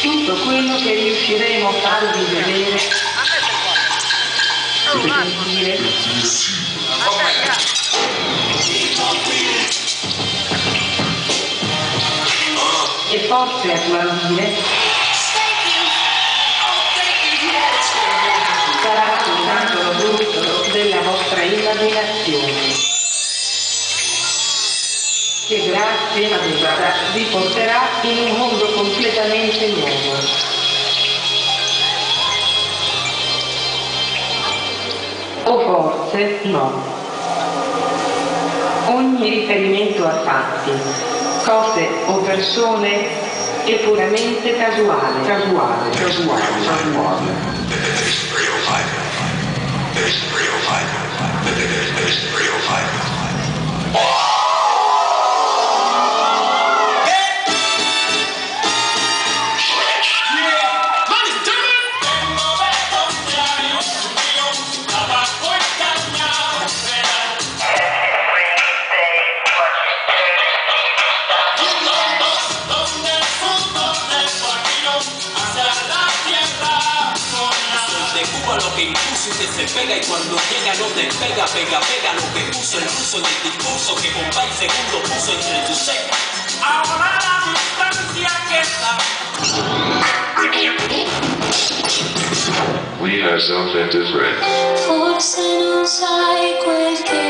tutto quello che riusciremo a farvi vedere e sentire e forse applaudire sarà soltanto lo brutto della vostra immaginazione. prima d'ora vi porterà in un mondo completamente nuovo. O forse no. Ogni riferimento a fatti, cose o persone è puramente casuale, casuale, casuale, casuale. casuale. real lo que impuso y se pega y cuando llega no despega, pega, pega lo que puso el ruso en el discurso que el segundo puso entre tus cejas Ahora la distancia que está. We are so different. Forse non sai quel che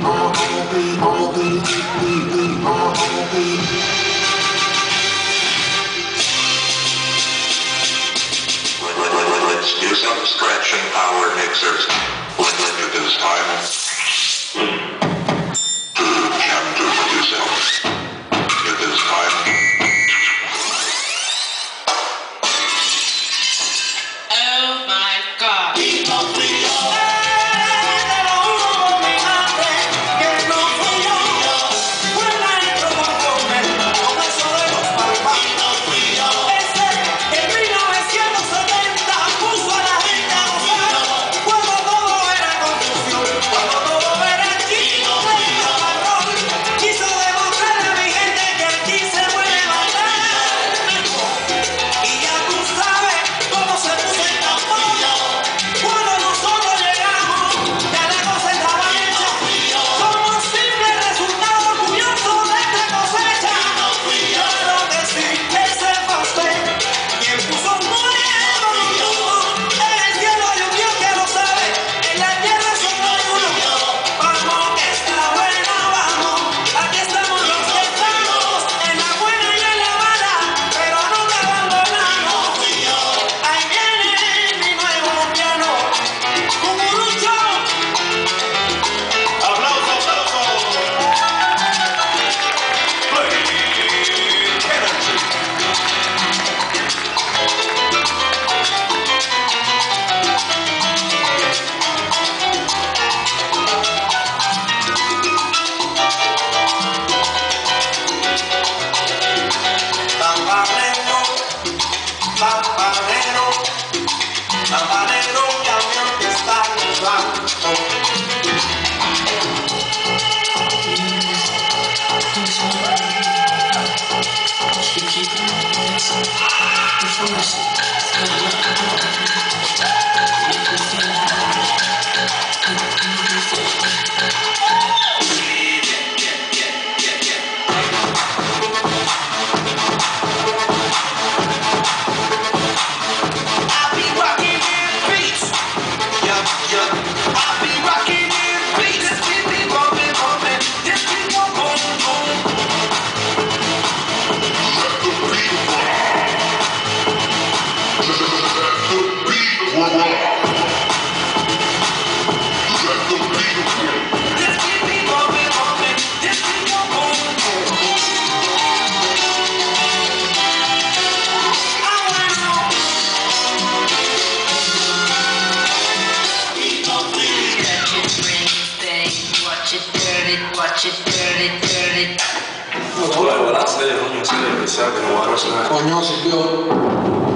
Let's do some scratching power mixers. Let, let do this time. Bye. No, tú Coño, si yo.